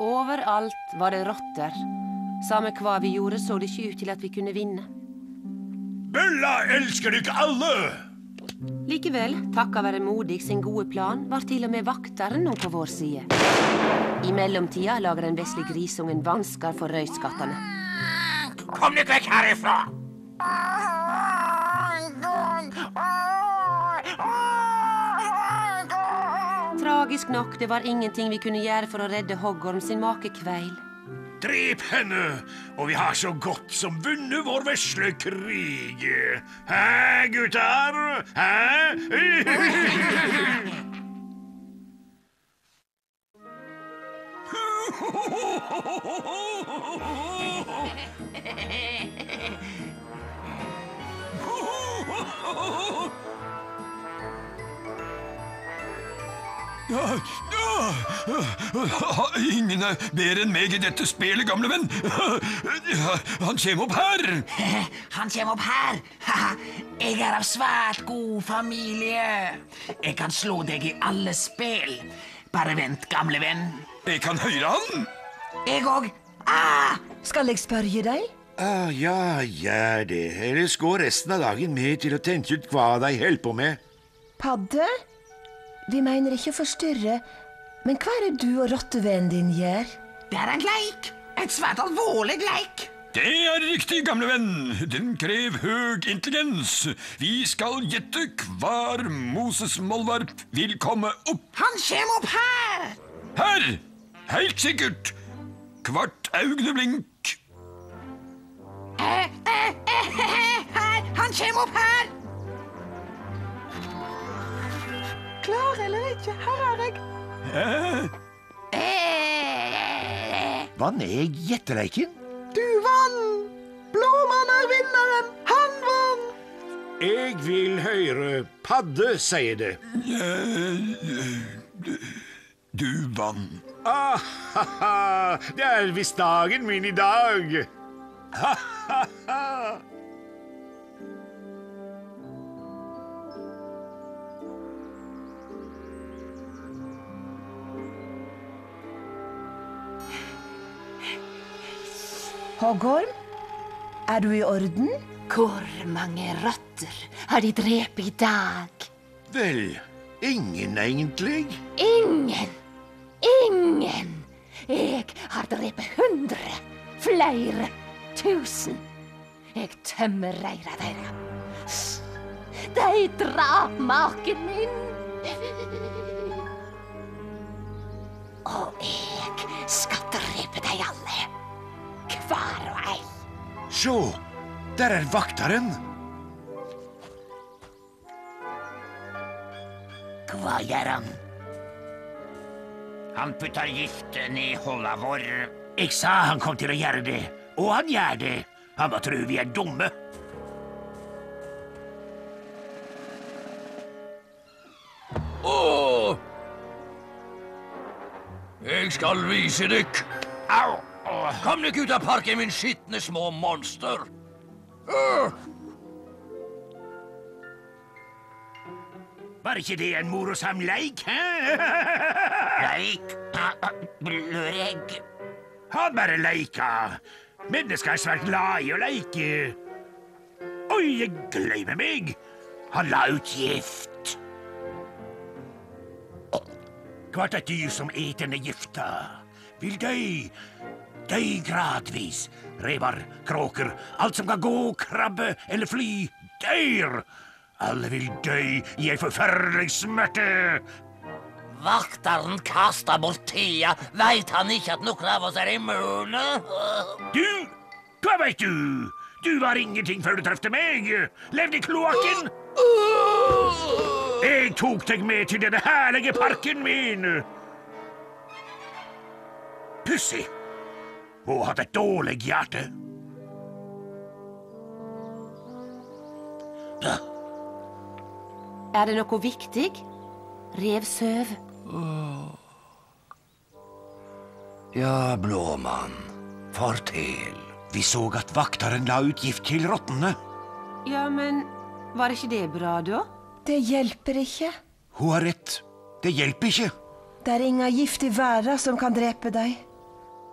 Overalt var det rotter. Samme hva vi gjorde, så det ikke ut til at vi kunne vinne. Bella elsker ikke alle! Likevel, takka være Modig sin gode plan, var til og med vakteren nå på vår side. I mellomtida lager den vesle grisungen vansker for røyskattene. Kom dere vekk herifra! Tragisk nok, det var ingenting vi kunne gjøre for å redde Hoggorm sin make Kveil. Drep henne, og vi har så godt som vunnet vår vesle krig. Hæ, gutter? Hæ? Ingen er bedre enn meg i dette spelet, gamle venn. Han kommer opp her. Han kommer opp her. Jeg er av svært god familie. Jeg kan slå deg i alle spill. Bare vent, gamle venn. Jeg kan høre han. Jeg òg. Ah! Skal jeg spørre deg? Ah, ja, gjør det. Ellers går resten av dagen med til å tenke ut hva de holder på med. Padde? Vi mener ikke å forstyrre, men hva er det du og rottevennen din gjør? Det er en leik. En svært alvorlig leik. Det er riktig, gamle venn. Den krever høg intelligens. Vi skal gjette hvar Moses Molvarp vil komme opp. Han kommer opp her. Her! Helt sikkert. Kvart augneblink. Eh, eh, eh, her. Han kommer opp her. Klar eller ikke, her er jeg. Eh, Vant jeg gjetteleiken? Du vant. Blåmann er vinneren. Han vant. Jeg vil høre Padde sier det. Du vant. Ah, ha, ha. Det er visst dagen min i dag. Ha, Hoggorm? Er du i orden? Hvor mange rotter har de drept i dag? Vel, ingen egentlig. Ingen! Ingen! Jeg har drept hundre, flere, tusen. Jeg tømmer reira deres. De drap maken min. Og jeg Hver og ei. Sjå, der er vakteren. Hva gjør han? Han putter giften i håla vår. Jeg sa han kom til å gjøre det, og han gjør det. Han bare tror vi er dumme. Åh! Jeg skal vise dykk. Au! Kom dere ut av parken, min skitne små monster. Var ikke det en morosam leik, hæ? Leik? Blør jeg? Han bare leika. Mennesker er svært glad i å leike. Oi, jeg glemmer meg. Han la ut gift. Hvert et dyr som eter denne gifta, vil dø. Dø gradvis. Revar, kråker, alt som kan gå, krabbe eller fly, dør. Alle vil dø i ei forferdelig smerte. Vakteren kasta bort tida. Veit han ikke at noen av oss er immune? Du, hva veit du? Du var ingenting før du trefte meg. Levde i kloakken. Jeg tok deg med til denne herlige parken min. Pussig. Ha hatt et dårlig hjerte. Er det noe viktig? Rev søv. Ja, Blåmann, fortell. Vi så at vakteren la ut gift til rottene. Ja, men var ikke det bra, da? Det hjelper ikke. Hun har rett. Det hjelper ikke. Det er inga gift i verden som kan drepe deg.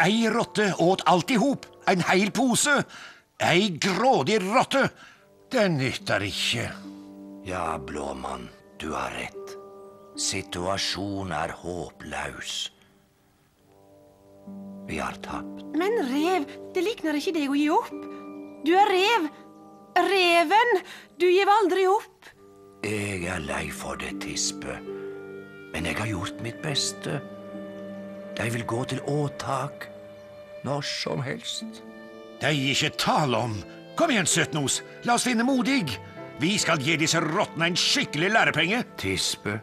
Ei rotte åt alt i hop. En heil pose. Ei grådig rotte. Det nytter ikke. Ja, Blåmann, du har rett. Situasjonen er håpløs. Vi har tapt. Men rev, det likner ikke deg å gi opp. Du er rev. Reven! Du gir aldri opp. Jeg er lei for det, Tispe. Men jeg har gjort mitt beste. De vil gå til åtak når som helst. Det er ikke tale om. Kom igjen, søtnos. La oss finne modig. Vi skal gi disse rottene en skikkelig lærepenge. Tispe,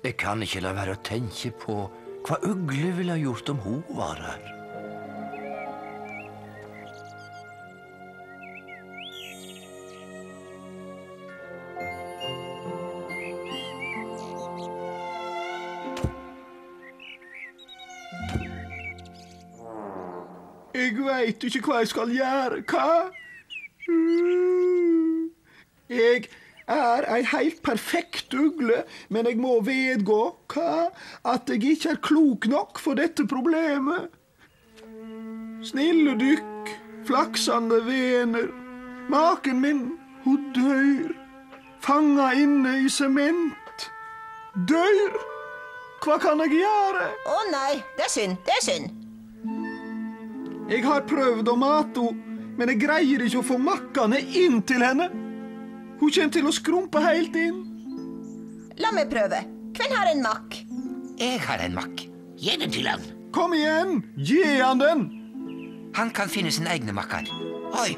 jeg kan ikke la være å tenke på hva Ugle ville ha gjort om hun var her. Veit ikke hva jeg skal gjøre. Hva? Jeg er ei heilt perfekt ugle, men jeg må vedgå hva? at jeg ikke er klok nok for dette problemet. Snille dykk, flaksende vener. Maken min, hun dør. Fanga inne i sement. Dør! Hva kan jeg gjøre? Å nei, det er synd. Det er synd. Jeg har prøvd å mate henne, men jeg greier ikke å få makkene inn til henne. Hun kommer til å skrumpe helt inn. La meg prøve. Hvem har en makk? Jeg har en makk. Gi den til han. Kom igjen, gi han den! Han kan finne sin egne makker. Oi.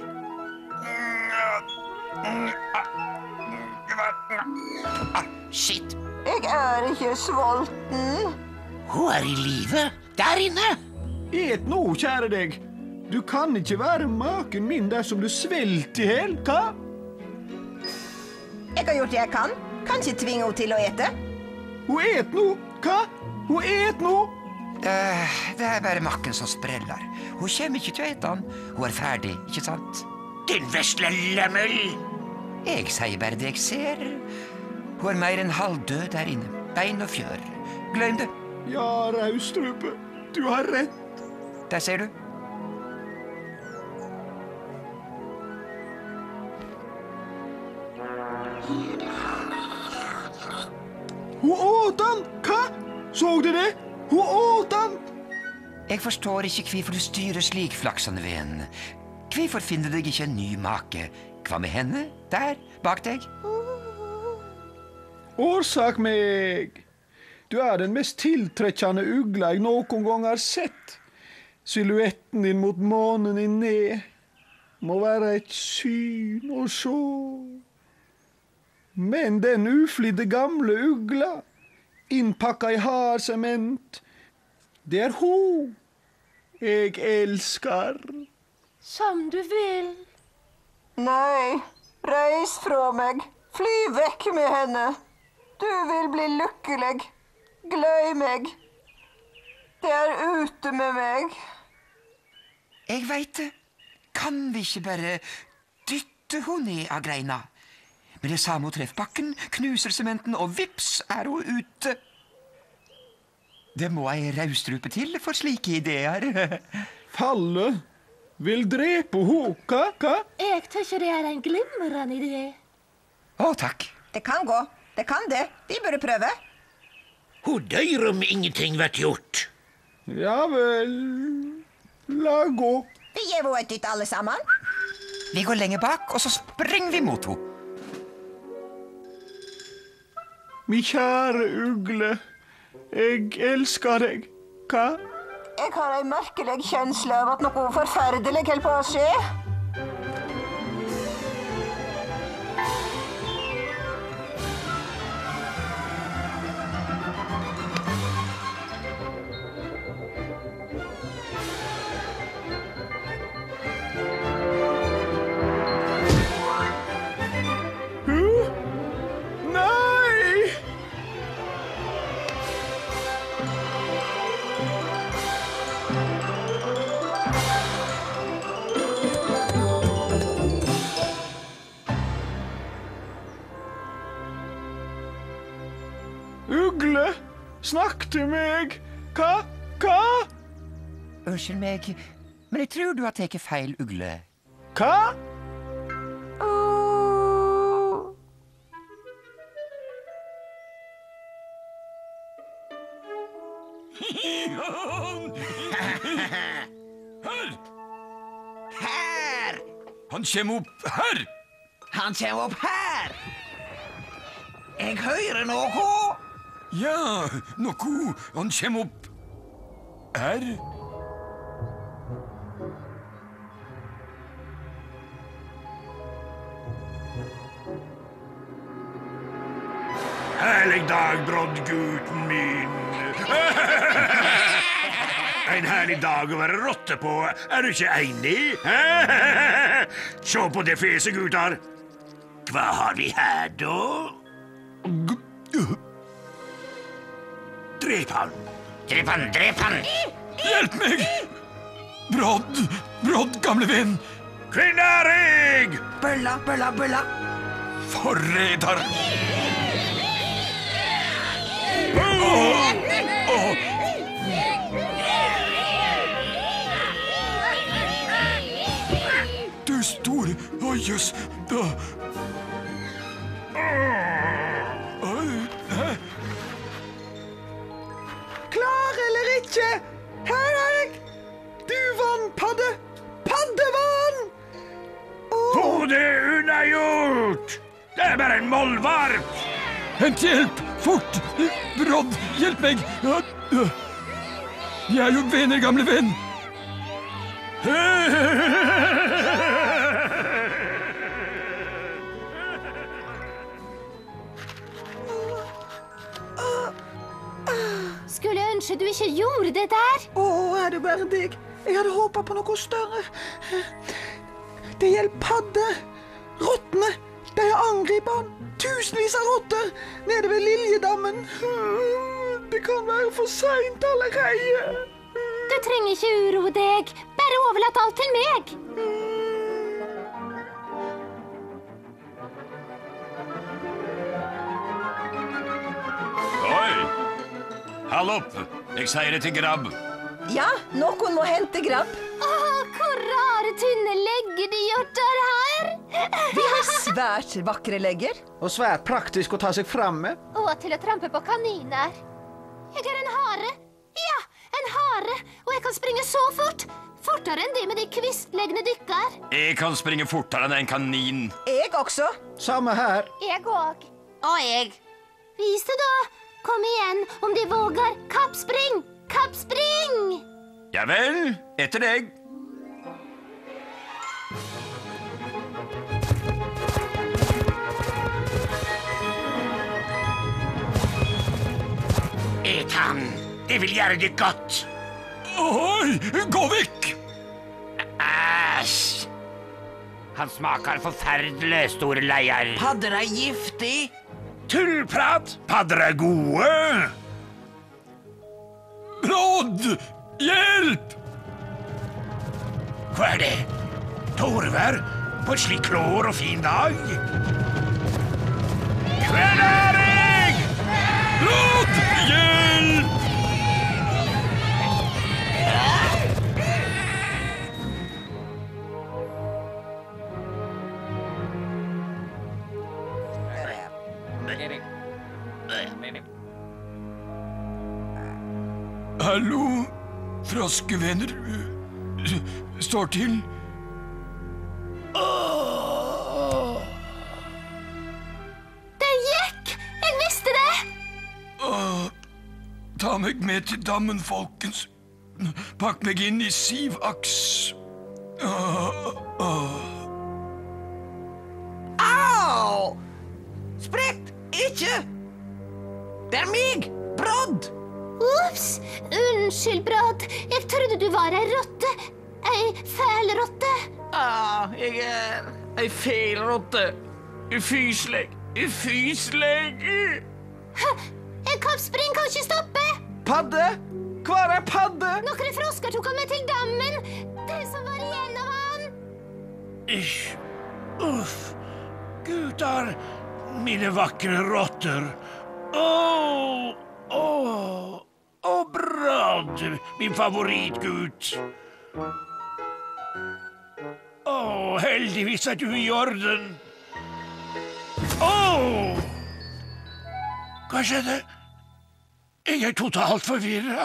Ah, shit. Jeg er ikke sulten. Hun er i live. Der inne. Et nå, kjære deg. Du kan ikke være maken min dersom du svelter i hjel, hva? Jeg har gjort det jeg kan. Kan ikke tvinge henne til å ete. Hun et nå, hva? Hun et nå. Eh, det er bare makken som spreller. Hun kommer ikke til å ete den. Hun er ferdig, ikke sant? Din vesle lemmel! Jeg sier bare det jeg ser. Hun er mer enn halvdød der inne. Bein og fjør. Glem det. Ja, Raustrupe, du har rett. Der ser du. Hun åt den! Hva? Så du det? Hun åt den! Jeg forstår ikke hvorfor du styrer slik, flaksende venn. Hvorfor finner du deg ikke en ny make? Hva med henne? Der, bak deg. Årsak meg. Du er den mest tiltrekkende ugla jeg noen gang har sett. Silhuetten din mot månen i ned må være et syn å sjå. Men den uflidde gamle ugla, innpakka i hard sement, det er ho jeg elsker. Som du vil. Nei, reis fra meg. Fly vekk med henne. Du vil bli lykkelig. Gløy meg. Det er ute med meg. Jeg veit det. Kan vi ikke bare dytte henne ned av greina? Med det samme hun treffer bakken, knuser sementen, og vips er hun ute. Det må ei raustrupe til for slike ideer. Falle vil drepe ho. Hva? Hva? Jeg tykker det er en glimrende idé. Å, takk. Det kan gå. Det kan det. Vi burde prøve. Hun dør om ingenting blir gjort. Ja vel. La gå. Vi gir henne et dytt, alle sammen. Vi går lenger bak, og så springer vi mot henne. Mi kjære ugle, Jeg elsker deg. Hva? Jeg har en merkelig kjensle av at noe forferdelig holder på å skje. Ugle, snakk til meg. Hva? Hva? Unnskyld meg, men jeg tror du har tatt feil ugle. Hva? Her! Her! Han kommer opp her! Han kommer opp her! Jeg hører noe! Ja, noe Han kommer opp her. Herlig dag, broddgutten min. En herlig dag å være rotte på, er du ikke enig? Se på det fjeset, gutter. Hva har vi her, da? Drep han. Drep han, drep han! Hjelp meg! Brodd, Brodd, gamle venn! Hvem er jeg? Bølla, bølla, bølla! Forræder! Du store Å, jøss. Da er bare en mollvarp. Hent hjelp! Fort! Brodd, hjelp meg! Vi er jo venner, gamle venn. Skulle ønske du ikke gjorde det der. Å, er det bare deg? Jeg hadde håpa på noe større. Det gjelder padder. Rottene. De angriper han. Tusenvis av rotter nede ved Liljedammen. Det kan være for seint allerede. Du trenger ikke uroe deg. Bare overlat alt til meg. Oi! Hall opp! Jeg sier det til Grabb. Ja, noen må hente grabb. Å, hvor rare, tynne legger de gjør her. Vi har svært vakre legger. Og svært praktisk å ta seg fram med. Og til å trampe på kaniner. Jeg er en hare. Ja, en hare. Og jeg kan springe så fort. Fortere enn de med de kvistleggene dykker. Jeg kan springe fortere enn en kanin. Jeg også. Samme her. Jeg òg. Og jeg. Vis det, da. Kom igjen, om de våger. Kappspring! Kappspring! Ja vel, etter deg. Et. Det vil gjøre det godt. Oi, gå vekk! Æsj! Han smaker forferdelig, store leier. Padder er giftig. Tullprat! Padder er gode. Brodd! Hjelp! Hva er det? Torvær på et slik klår og fin dag? Er jeg? Brodd! Hjelp! Hallo, froskevenner. Står til. Med til dammen, folkens. Pakk meg inn i sivaks. Au! Sprett! Ikke! Det er meg! Brodd! Ops! Unnskyld, Brodd. Jeg trodde du var ei rotte. Ei fæl rotte. Ah, jeg er ei feil rotte. Ufyselig. Ufyselig. En kappspring kan ikke stoppe. Padde? Hvor er Padde? Noen frosker tok han med til dammen. Det som var igjen av han. Ish. Uff. Gutter, mine vakre rotter. Åh, åh, åh, Brad, min favorittgutt. Åh, heldigvis er du i orden. Åh! Hva skjedde? Jeg er totalt forvirra.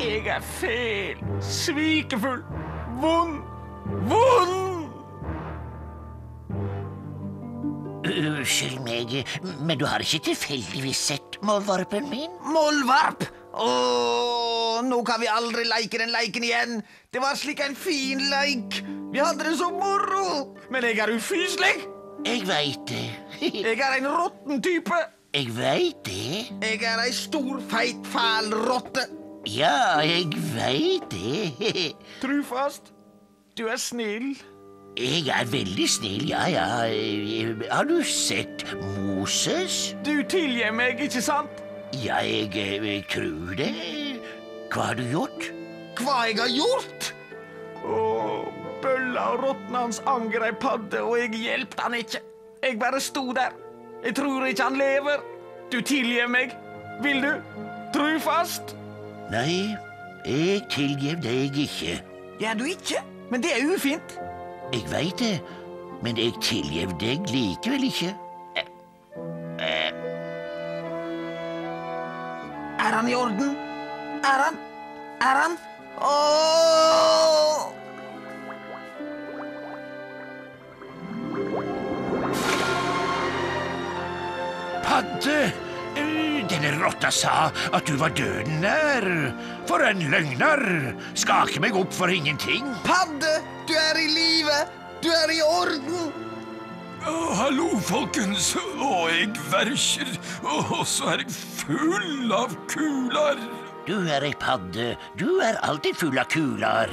Jeg er feil. Svikefull. Vond. Vond! Unnskyld meg, men du har ikke tilfeldigvis sett målvarpen min? Målvarp! Å, nå kan vi aldri leke den leiken igjen. Det var slik en fin leik. Vi hadde det så moro. Men jeg er ufyselig. Jeg veit det. Jeg er en råtten type. Jeg veit det. Jeg er ei stor, feit, fæl rotte. Ja, jeg veit det. Trufast. Du er snill. Jeg er veldig snill, ja, ja. Har du sett Moses? Du tilgir meg, ikke sant? Ja, jeg, jeg tror det. Hva har du gjort? Hva jeg har gjort? Åh, bølla og rotten hans angrep Padde, og jeg hjelpte han ikke. Jeg bare sto der. Jeg tror ikke han lever. Du tilgir meg. Vil du? Trufast. Nei, jeg tilgir deg ikke. Gjør du ikke? Men det er ufint. Jeg veit det, men jeg tilgir deg likevel ikke. Er han i orden? Er han? Er han? Ååå! Eh, Denne rotta sa at du var døden nær. For en løgner! Skake meg opp for ingenting. Padde, du er i live. Du er i orden. Oh, hallo, folkens. Å, jeg verker. Å, så er jeg full av kuler. Du er ei padde. Du er alltid full av kuler.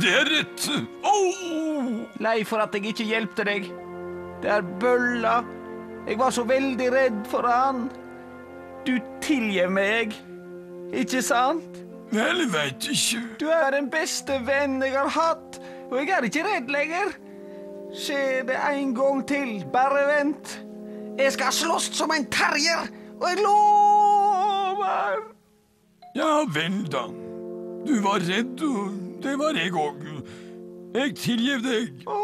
Det er rett. Au! Lei for at jeg ikke hjelpte deg. Det er bølla. Jeg var så veldig redd for han. Du tilgir meg, ikke sant? Vel, veit ikke. Du er den beste venn jeg har hatt, og jeg er ikke redd lenger. Skjer det en gang til, bare vent. Jeg skal slåss som en terrier, og jeg lover. Ja vel, da. Du var redd, og det var jeg òg. Jeg tilgir deg. Å,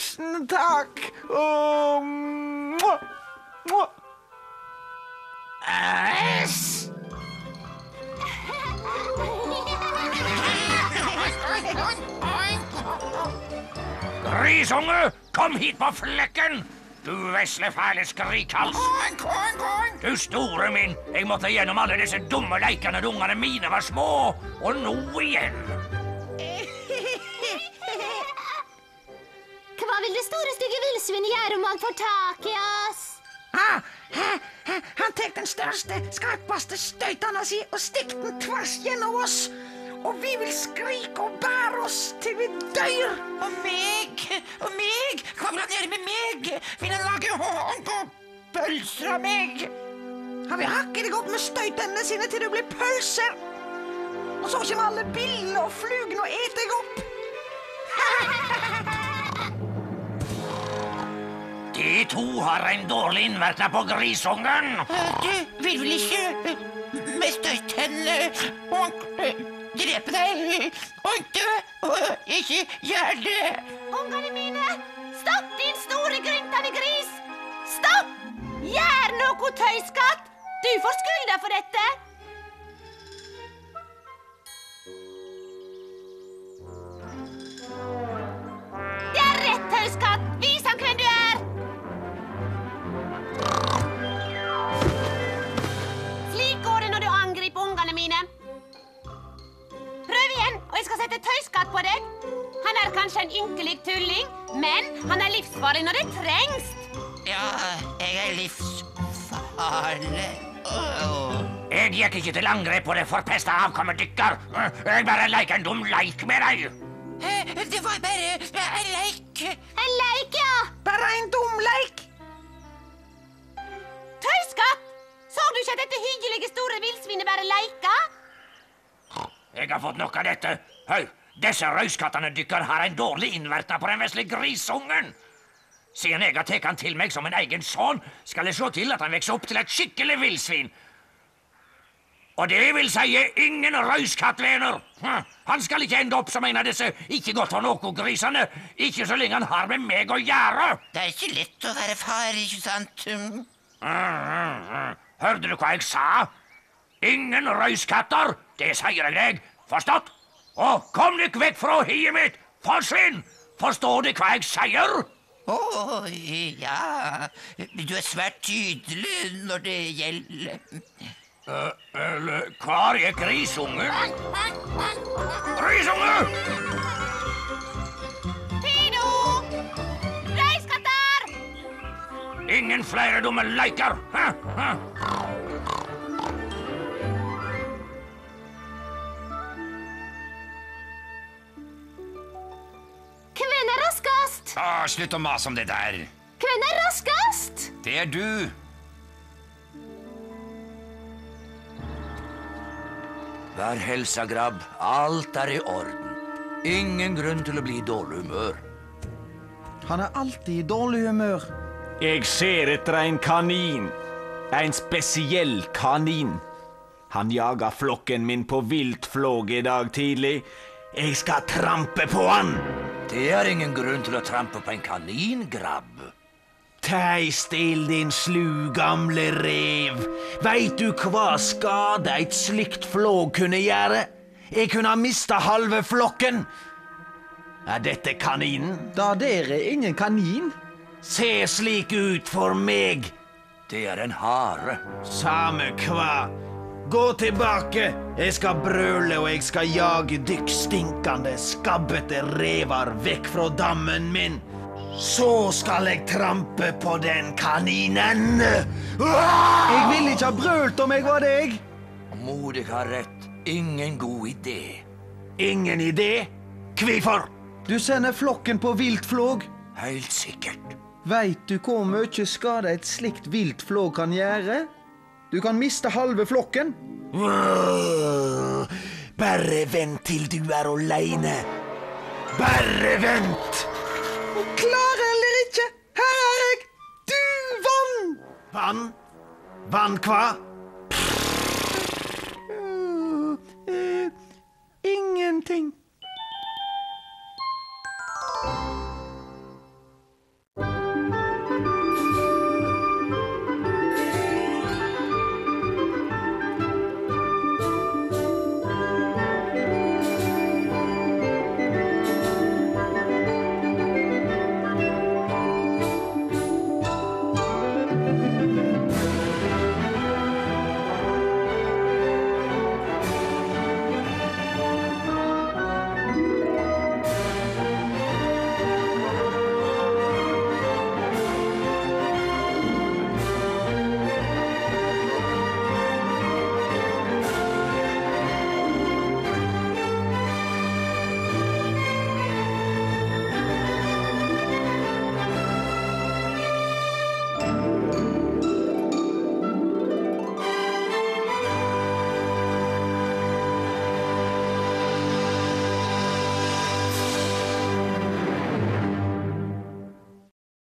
tusen takk. Og mwah, mwah. Æsj! Grisunge, kom hit på flekken! Du vesle fæle skrikhals. Du store min, jeg måtte gjennom alle disse dumme leikene da ungene mine var små. Og nå igjen. Vil det store, stygge villsvinet gjøre om han får tak i oss? Ah, he, he, han tek den største, skarpeste støytene si og stikker den tvers gjennom oss. Og vi vil skrike og bære oss til vi dør. Og meg, og meg, hva vil han gjøre med meg? Vil han lage pølser av meg? Han vil hakke deg opp med støytene sine til du blir pølser. Og så kommer alle billene og flugene og eter deg opp. De to har en dårlig innvirkning på grisungen. Du vil vel ikke med støytennene og drepe deg? Og du ikke gjør det. Ungene mine, stopp din store gryntende gris! Stopp! Gjør noe, tøyskatt! Du får skylda for dette. Kanskje en ynkelig tulling, men han er livsfarlig når det trengs. Ja, jeg er livsfarlig. Oh. Jeg gikk ikke til angrep på det forpesta avkommet dykker. Jeg bare leker en dum leik med deg. Eh, Det var bare en leik. En leik, ja. Bare en dum leik. Tøyskatt! Så du ikke at dette hyggelige store villsvinet bare leika? Jeg har fått nok av dette. Hør, disse røyskattene dykker har en dårlig innvirkning på den vesle grisungen. Siden jeg har tatt han til meg som en egen sønn, skal jeg se til at han vokser opp til et skikkelig villsvin. Og det vil si ingen røyskattvenner. Hm, Han skal ikke ende opp som en av disse ikke godt for noe-grisene. Ikke så lenge han har med meg å gjøre. Det er ikke lett å være far, ikke sant? Mm, mm, mm. Hørte du hva jeg sa? Ingen røyskatter, det sier jeg deg. Forstått? Og kom dere vekk fra hiet mitt! Forsvinn! Forstår du hva jeg sier? Å, ja. Du er svært tydelig når det gjelder Eller hvor er grisungen? Grisunge! Fido! Røyskatter! Ingen flere dumme leker. Hæ? Hæ? Slutt å mase om det der. Hvem er raskest? Det er du. Vær helsa, grabb. Alt er i orden. Ingen grunn til å bli i dårlig humør. Han er alltid i dårlig humør. Jeg ser etter en kanin. En spesiell kanin. Han jaga flokken min på viltflåg i dag tidlig. Jeg skal trampe på han. Det er ingen grunn til å trampe på en kanin, grabb. Tei still, din slu gamle rev. Veit du hva skade et slikt flåg kunne gjøre? Jeg kunne ha mista halve flokken. Er dette kaninen? Da dere er ingen kanin. Se slik ut for meg. Det er en hare. Samme hva. Gå tilbake. Jeg skal brøle, og jeg skal jage dykk stinkende, skabbete revar vekk fra dammen min. Så skal jeg trampe på den kaninen. Uah! Jeg ville ikke ha brølt om jeg var deg. Modig har rett. Ingen god idé. Ingen idé? Hvorfor? Du sender flokken på viltflåg. Helt sikkert. Veit du hvor mye skade et slikt viltflåg kan gjøre? Du kan miste halve flokken. Bare vent til du er aleine. Bare vent! Klar eller ikke, her er jeg. Du vann! Vann? Vann hva? Eh, eh, ingenting.